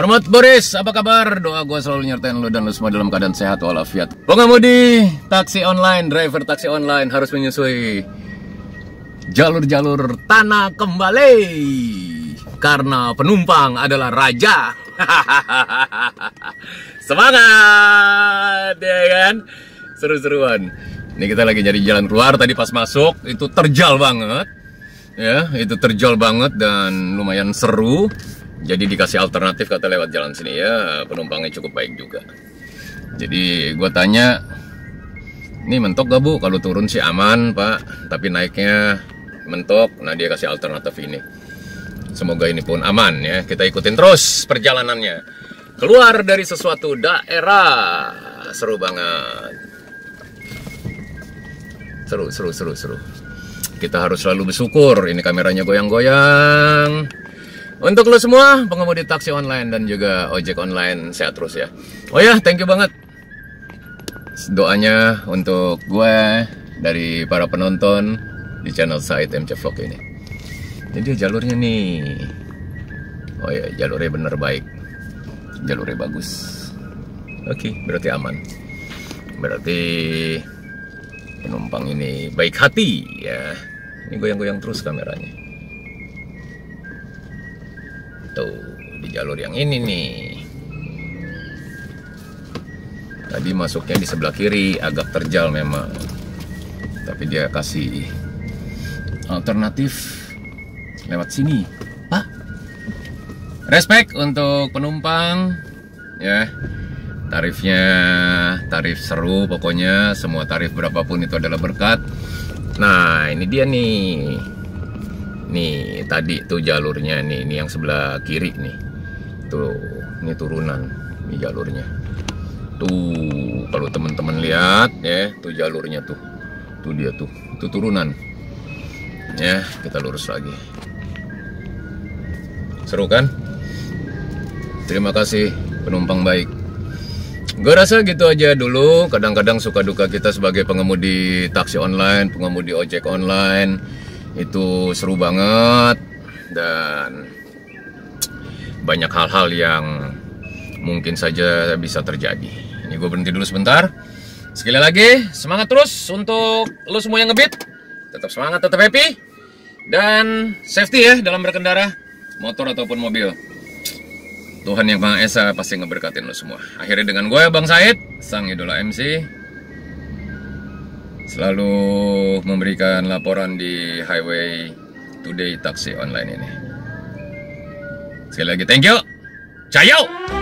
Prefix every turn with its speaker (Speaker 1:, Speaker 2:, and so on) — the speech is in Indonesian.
Speaker 1: Hormat Boris, apa kabar? Doa gue selalu nyertain lo dan lo semua dalam keadaan sehat walafiat. Pengemudi taksi online, driver taksi online harus menyusui jalur-jalur tanah kembali karena penumpang adalah raja. Semangat ya kan? Seru-seruan. Ini kita lagi nyari jalan keluar tadi pas masuk itu terjal banget. Ya, itu terjal banget dan lumayan seru. Jadi dikasih alternatif kata lewat jalan sini ya penumpangnya cukup baik juga. Jadi gue tanya, ini mentok gak bu? Kalau turun sih aman pak, tapi naiknya mentok. Nah dia kasih alternatif ini. Semoga ini pun aman ya. Kita ikutin terus perjalanannya. Keluar dari sesuatu daerah. Seru banget. Seru, seru, seru, seru. Kita harus selalu bersyukur. Ini kameranya goyang-goyang. Untuk lo semua, pengemudi taksi online dan juga ojek online, sehat terus ya. Oh ya, thank you banget. Doanya untuk gue dari para penonton di channel Said MC Vlog ini. Jadi jalurnya nih. Oh ya, jalurnya bener baik. Jalurnya bagus. Oke, berarti aman. Berarti penumpang ini baik hati ya. Ini goyang-goyang terus kameranya. Tuh, di jalur yang ini nih. Tadi masuknya di sebelah kiri, agak terjal memang. Tapi dia kasih alternatif lewat sini. Hah? Respect untuk penumpang ya. Tarifnya tarif seru pokoknya semua tarif berapapun itu adalah berkat. Nah, ini dia nih. Nih, tadi tuh jalurnya nih, ini yang sebelah kiri nih. Tuh, ini turunan ini jalurnya. Tuh, kalau teman-teman lihat ya, tuh jalurnya tuh. Tuh dia tuh, itu turunan. Ya, kita lurus lagi. Seru kan? Terima kasih penumpang baik. Gue rasa gitu aja dulu. Kadang-kadang suka duka kita sebagai pengemudi taksi online, pengemudi ojek online itu seru banget dan banyak hal-hal yang mungkin saja bisa terjadi. Ini gue berhenti dulu sebentar. Sekali lagi, semangat terus untuk lo semua yang ngebit. Tetap semangat, tetap happy. Dan safety ya dalam berkendara, motor ataupun mobil. Tuhan yang Maha Esa pasti ngeberkatin lo semua. Akhirnya dengan gue, Bang Said, sang idola MC, selalu memberikan laporan di Highway Today Taksi Online ini. Sekali lagi, thank you. Cayo!